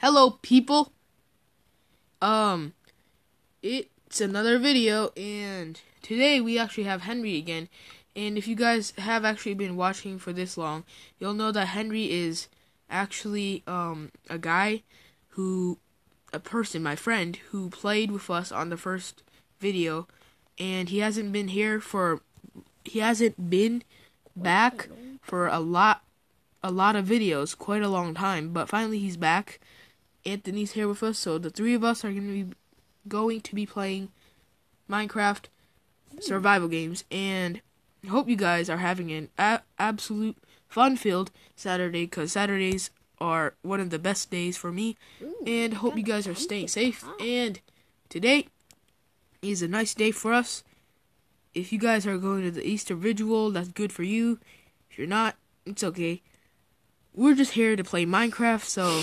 Hello, people. Um, it's another video, and today we actually have Henry again. And if you guys have actually been watching for this long, you'll know that Henry is actually um a guy who, a person, my friend, who played with us on the first video, and he hasn't been here for, he hasn't been back for a lot, a lot of videos, quite a long time. But finally, he's back Anthony's here with us, so the three of us are going to be going to be playing Minecraft survival games, and I hope you guys are having an a- absolute fun-filled Saturday, because Saturdays are one of the best days for me, and hope you guys are staying safe. And today is a nice day for us. If you guys are going to the Easter Vigil, that's good for you. If you're not, it's okay. We're just here to play Minecraft, so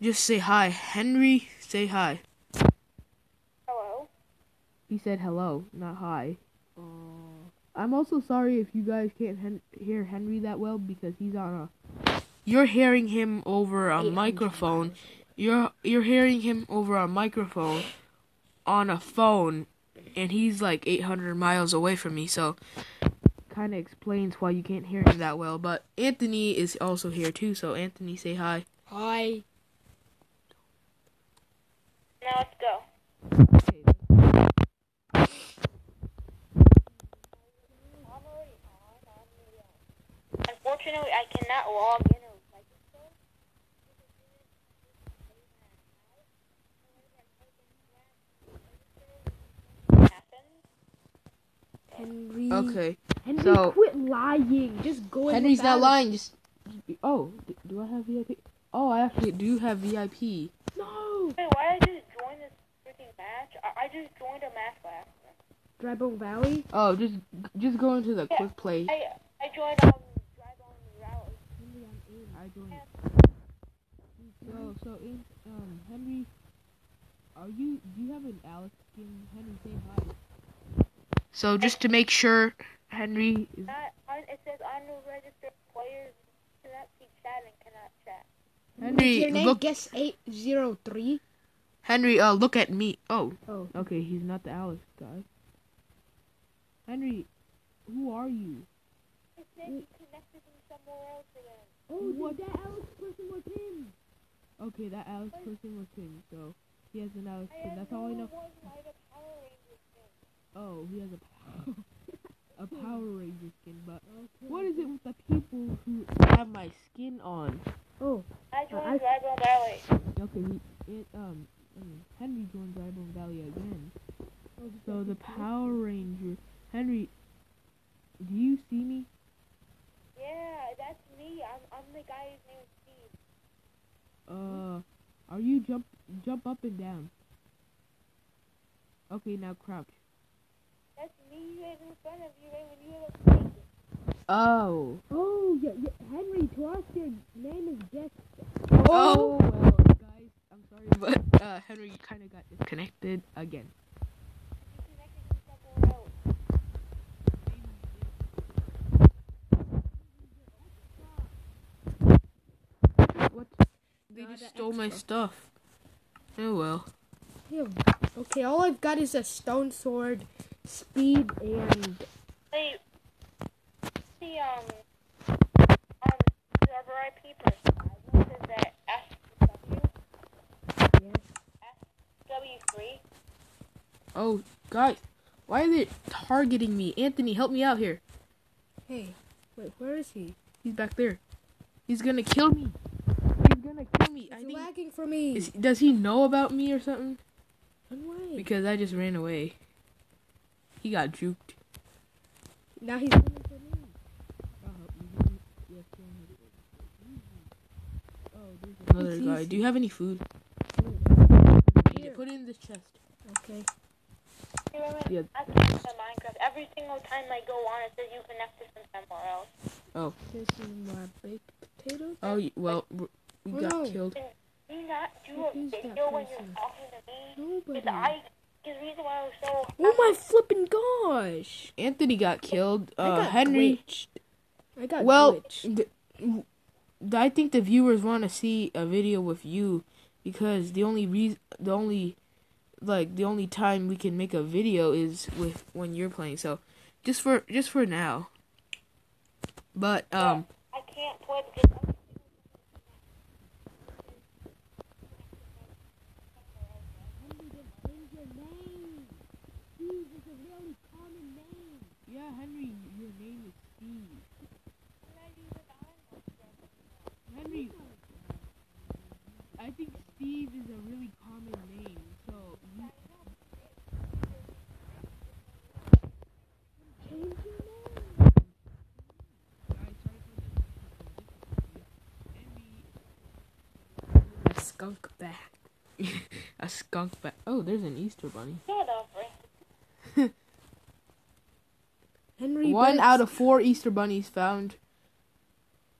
just say hi. Henry, say hi. Hello. He said hello, not hi. Uh, I'm also sorry if you guys can't hen- hear Henry that well because he's on a. You're hearing him over a microphone. You're you're hearing him over a microphone on a phone, and he's like 800 miles away from me. So, kind of explains why you can't hear him that well. But Anthony is also here too. So Anthony, say hi. Hi. Now let's go. Unfortunately, I cannot log in. or Henry. Okay. Henry, so- quit lying. Just go in Henry's not lying. Just oh, do I have VIP? Oh, I actually do you have VIP. No. Wait, why did I just join this freaking match? I, I just joined a match by accident. Drybone Valley. Oh, just just go into the Yeah. quick play. I I joined um Drive on Rally. I joined. So so in, um Henry, are you do you have an Alex skin? Henry, say hi. So just to make sure, Henry is. Not, un, it says unregistered players cannot see chat and cannot chat. Henry, Your name look. guess eight zero three. Henry, uh, look at me. Oh, Oh. okay, he's not the Alex guy. Henry, who are you? It said you connected from somewhere else again. Oh, What? that Alex person was him. Okay, that Alex person was him. So he has an Alex I skin. have That's all I know. one by the Power Rangers thing. Oh, he has a a Power Ranger skin. But what is it with the people who have my skin on? Oh, I I- joined Drybone Valley. Okay, he it um Henry joined Drybone Valley again. So the Power Ranger Henry, do you see me? Yeah, that's me. I'm I'm the guy whose name is Steve. Uh, are you jump jump up and down? Okay, now crouch. That's me right in front of you right when you have a snake. Oh. oh, yeah, yeah. Henry. To us, your name is Guess. Oh well, guys, I'm sorry, but uh, Henry kind of got disconnected again. You connected from somewhere else. What? They just stole my stuff. Oh well. Okay, all I've got is a stone sword, speed, and Hey, the um um server IP person. This is at SW yes. SW3. Oh, guys, why are they targeting me? Anthony, help me out here. Hey, wait, where is he? He's back there. He's gonna kill me. He's gonna kill me. I He's think. lagging for me. Is, does he know about me or something? Run away. Because I just ran away. He got juked. Now he's running for me. Oh, there's another guy. Do you have any food? Here. Put it in this chest. Okay. You remember Yeah. I connect to Minecraft. Every single time I go on, it says you connected from somewhere else. This is my baked potatoes. Oh, well, we Oh, got no. killed. Do you not do Who a video when you're person? talking to me? Nobody. Because I, because the reason why I was so. Oh my flipping gosh! Anthony got killed. I Uh, got Henry. glitched. I got Well, glitched. th- I think the viewers want to see a video with you because the only reason, the only, like the only time we can make a video is with when you're playing. So, just for just for now. But um, I can't play because yeah, Henry, your name is Steve. Henry, I think Steve is a really common name. So you, Guys, sorry for the Henry, A skunk back. A skunk back. Oh, there's an Easter bunny. Shut up, Henry. One Banks- out of four Easter bunnies found.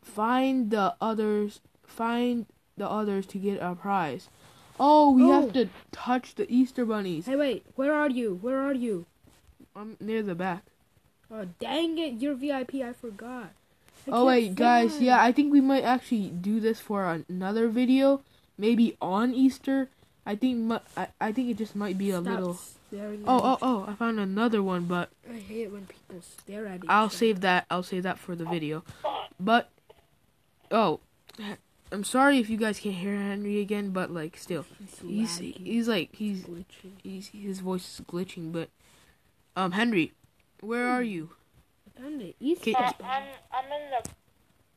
Find the others. Find the others to get a prize. Oh, we Oh. have to touch the Easter bunnies. Hey, wait. Where are you? Where are you? I'm near the back. Oh, dang it! You're VIP. I forgot. I oh wait, guys. fly. Yeah, I think we might actually do this for another video. Maybe on Easter. I think. mu- I, I think it just might be a Stop little. staring Oh, oh, oh! I found another one, but I hate it when people stare at each I'll other. save that. I'll save that for the video. But oh, I'm sorry if you guys can't hear Henry again, but like still, He's, he's laggy, he's like he's glitching. he's his voice is glitching. But um, Henry, where are you? I found it. Easter. Okay. Uh, I'm I'm in the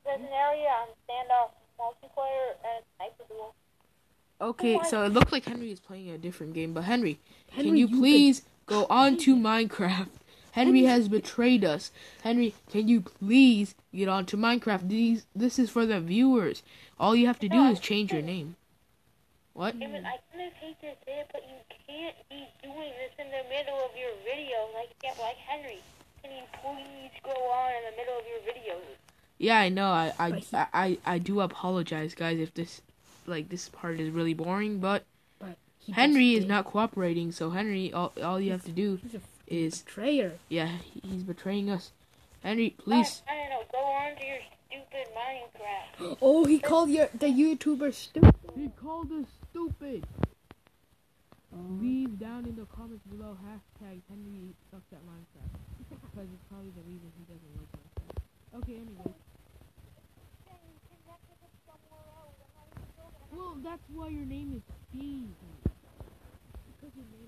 prison area. I'm standoff multiplayer and sniper duel. Okay, so it looks like Henry is playing a different game. But Henry, can you you please go on to Minecraft? Henry has betrayed us. Henry, can you please get on to Minecraft? These this is for the viewers. All you have to do is change your name. What? Damon, I kind of hate to say but you can't be doing this in the middle of your video like yeah, like Henry. Can you please go on in the middle of your videos? Yeah, I know. I I, I I I do apologize, guys, if this like this part is really boring. But But he Henry is not cooperating. So Henry, all all you have to do He's a is betrayer. yeah, he's betraying us. Henry, oh, please. I, I don't know. Go on to your stupid Minecraft. Oh, he called your the YouTuber stupid. He called us stupid. Oh. Leave down in the comments below hashtag Henry sucks at Minecraft. Because it's probably the reason he doesn't like Minecraft. Okay, anyway. Well, that's why your name is Steve.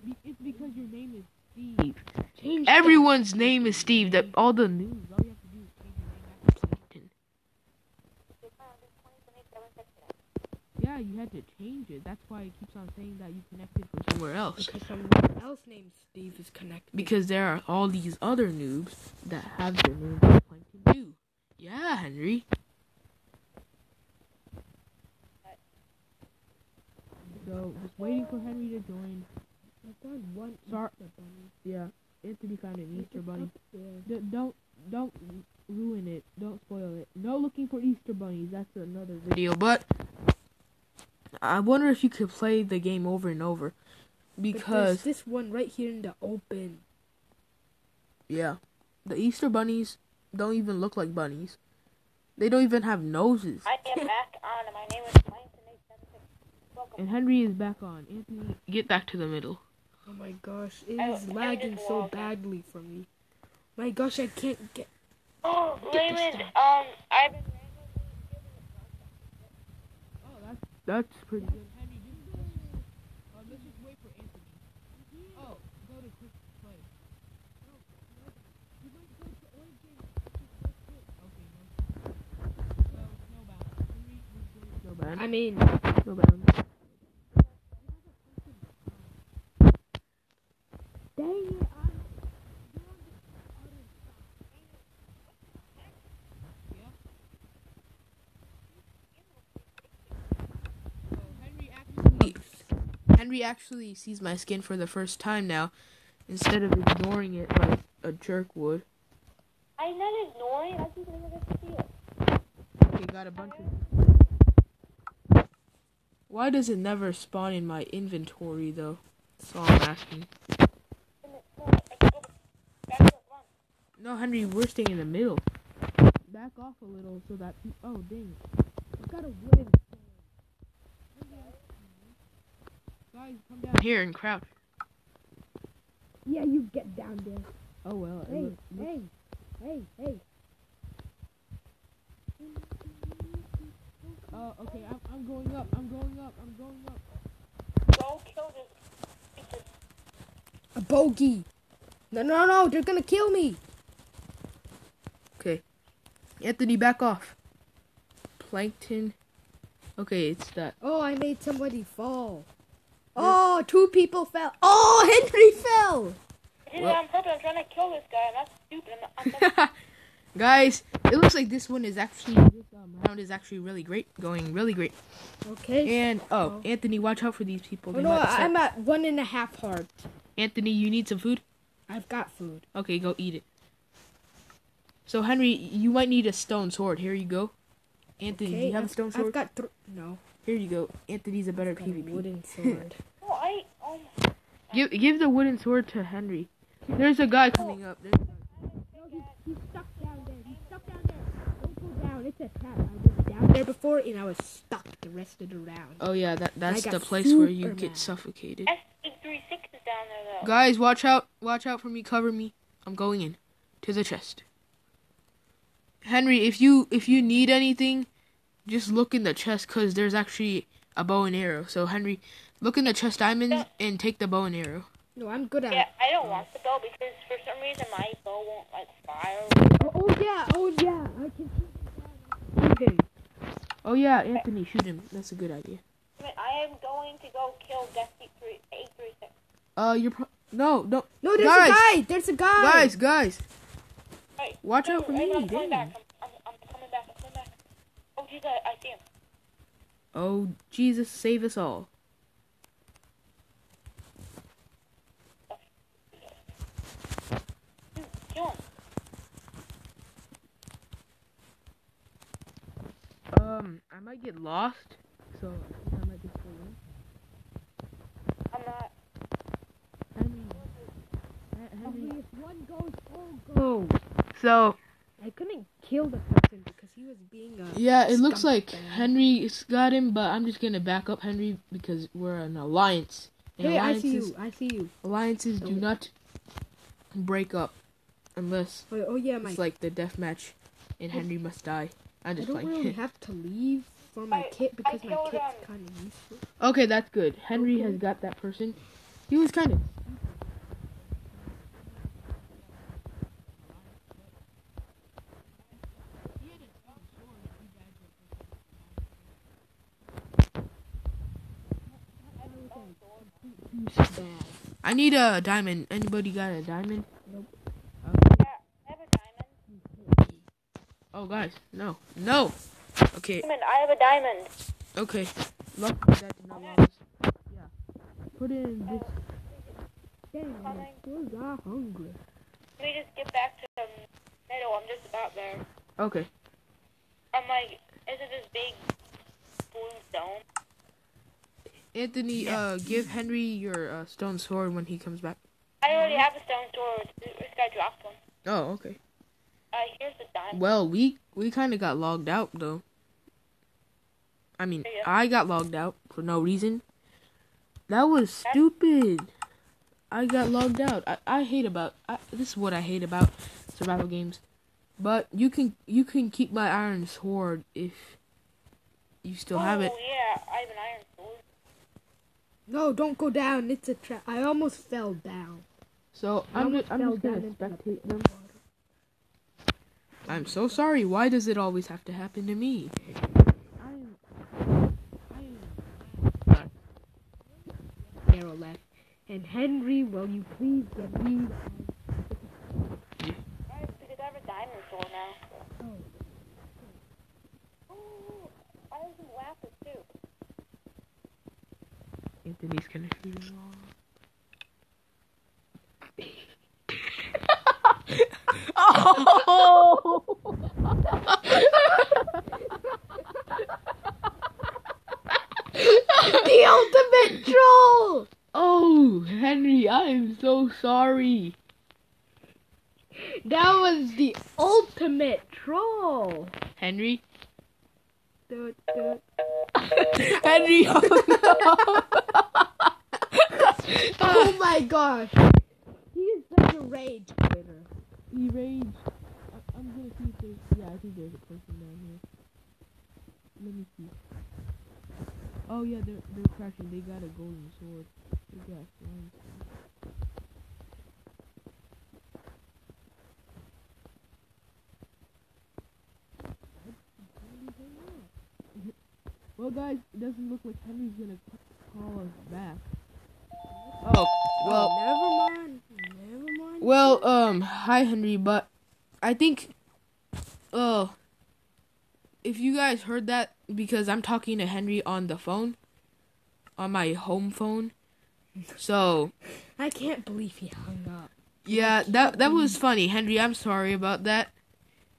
Be- It's because your name is Steve. Change Everyone's name is Steve. That all the news. All you have to do is change your name back to Clayton. Yeah, you had to change it. That's why it keeps on saying that you connected from somewhere else. because someone else named Steve is connected. Because there are all these other noobs that have their names like Plankton too. Yeah, Henry. So just waiting for Henry to join. I found one Sorry. Easter bunny. Yeah, Anthony found an Easter bunny. D- don't don't ruin it. Don't spoil it. No looking for Easter bunnies. That's another video. But I wonder if you could play the game over and over But there's because this one right here in the open. yeah, the Easter bunnies don't even look like bunnies. They don't even have noses. I am back on. My name is Mike Welcome. And Henry is back on. Anthony, get back to the middle. Oh my gosh, it Oh, I'm lagging just so walking. badly for me. My gosh, I can't get. Oh, Get Raymond, um, I've been Oh, that's that's pretty good. Henry, just let's just, uh, let's just wait for Anthony. Oh, go to quick play. Okay, no. No, snowbound. Henry, we're going snowbound. I mean, Snowbound. dang it! Henry actually, sees my skin for the first time now, instead of ignoring it like a jerk would. I'm not ignoring. I just didn't get to see it. Okay, got a bunch of. Why does it never spawn in my inventory though? That's all I'm asking. No, I can go back to the front. No, Henry, we're staying in the middle. Back off a little so that. Pe- oh, dang. got a wooden. Guys, come down here and crouch. Yeah, you get down there. Oh well. Hey, look- look- hey, hey, hey. Oh, okay. I'm, I'm going up. I'm going up. I'm going up. Go kill this. this A bogey. No, no, no, they're gonna kill me. Okay. Anthony, back off. Plankton. Okay, it's that. Oh, I made somebody fall. Oh, two people fell. Oh, Henry fell. I did it Well- on purpose. I'm trying to kill this guy. I'm not stupid. I'm not, I'm not Guys, it looks like this one is actually this um, round is actually really great, going really great. Okay. And oh, Oh. Anthony, watch out for these people. Oh no, I'm at one and a half heart. Anthony, you need some food. I've got food. Okay, go eat it. So Henry, you might need a stone sword. Here you go. Anthony, do you have a I've- stone sword? I've got th- no. Here you go. Anthony's a better Got a PvP. wooden sword. oh, I. Oh my. Give give the wooden sword to Henry. There's a guy coming up. There's no, he's, he's stuck down there. He's stuck down there. Don't go down. It's a trap. I was down there before and I was stuck the rest of the round. Oh yeah, that that's the place where you super get suffocated. S836 is down there though. Guys, watch out! Watch out for me! Cover me! I'm going in to the chest. Henry, if you if you need anything, just look in the chest because there's actually a bow and arrow. So Henry, look in the chest diamonds and take the bow and arrow. No, I'm good at Yeah, it. I don't want the bow because for some reason my bow won't like fire. Oh, oh yeah, oh yeah. I can shoot him. Oh yeah, Anthony, shoot him. That's a good idea. I, I am going to go kill Death 836. Uh, you're pro- no, no, No, there's Guys! a guy. There's a guy. guys, guys. Watch out for me, I'm coming back. I'm, coming back. I'm coming back. Oh, Jesus, I, I see him. Oh Jesus, save us all. Dude, kill him. Um, I might get lost, so I might just go in. I'm not. Henry, Henry. One goes, all go. So I couldn't kill the person because he was being a. yeah, it looks like scumbag. Henry's got him, but I'm just gonna back up Henry because we're an alliance. And Hey, I see alliances, you. I see you. alliances do oh. Don't- break up unless Oh, oh yeah, my. it's like the death match and Henry must die. I'm I just don't playing. really have to leave for my I- kit because I my kit's kind of useful. okay, that's good. Henry has got that person. He was kind of. I need a diamond. Anybody got a diamond? Yeah, oh, I have a diamond. Oh, guys, no, no. Okay, Diamond, I have a diamond. okay. Luckily that did not allow. Yeah. Put in this. Dang, my Coming. kids are hungry. Let me just get back to the middle. I'm just about there. Okay. I'm like, is it this big blue stone? Anthony, uh, give Henry your uh, stone sword when he comes back. I already have a stone sword. This guy dropped one. Oh, okay. Uh, here's the diamond. Well, we we kind of got logged out though. I mean, I got logged out for no reason. That was stupid. I got logged out. I, I hate about I, this is what I hate about survival games. But you can you can keep my iron sword if you still have it. Oh, yeah, I have an iron sword. No, don't go down. It's a trap. I almost fell down. So I I'm almost just, I'm just gonna down spectate them. I'm so sorry. Why does it always have to happen to me? I'm, I'm Arrow left. And Henry, will you please get me? Alright, because I have a diamond now. Oh. Oh, I have some lapis too. Anthony's gonna shoot him off. oh! the ultimate troll! oh, Henry, I am so sorry. That was the ultimate troll. Henry. Henry oh hung up. Gosh. He is such a rage quitter. He raged. I- I'm gonna see if there's. Yeah, I think there's a person down here. Let me see. Oh yeah, they're they're crashing. They got a golden sword. They got flying sword. Well, guys, it doesn't look like Henry's gonna call us back. Oh, well, never mind. Never mind. Well, um, hi Henry, but I think, oh, if you guys heard that, because I'm talking to Henry on the phone, on my home phone, so I can't believe he hung up. yeah, that that was funny, Henry. I'm sorry about that,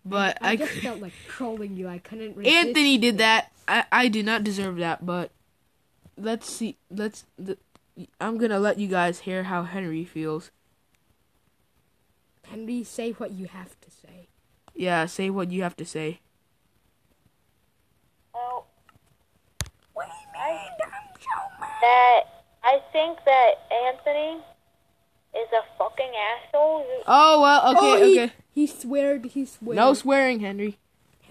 but I, I, just felt like trolling you. I couldn't resist. Anthony did that. I I do not deserve that, but let's see. Let's. The, I'm gonna let you guys hear how Henry feels. Henry, say what you have to say. Yeah, say what you have to say. Well, I, so that I think that Anthony is a fucking asshole. Oh well, oh, okay, oh, he, okay. He sweared. He sweared. No swearing, Henry.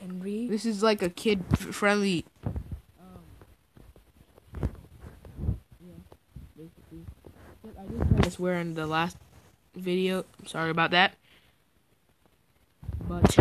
Henry. This is like a kid f- friendly. Um, I did try to swear in the last video. Sorry about that. But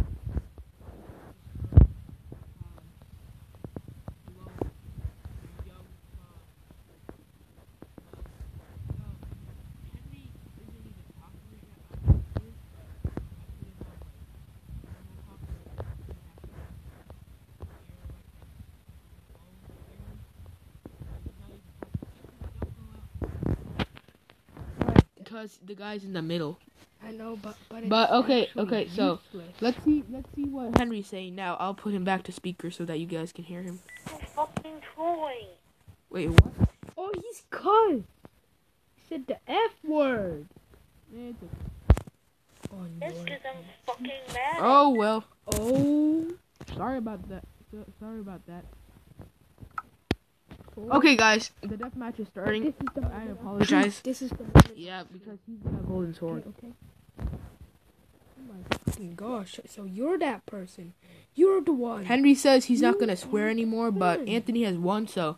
because the guy's in the middle. I know, but but. But, it's okay, actually okay, so- useless. Let's see. Let's see what Henry's saying now. I'll put him back to speaker so that you guys can hear him. Fucking trolling. Wait, what? Oh, he's cussed. He said the F word. Oh That's no. because I'm fucking mad. Oh well. Oh. Sorry about that. So, sorry about that. Okay, guys, the death match is starting. This is the I apologize. This is the moment. Yeah, because he's got a golden sword. Okay. okay. Oh my fucking gosh! So you're that person. You're the one. Henry says he's not gonna swear anymore, but Anthony has won, so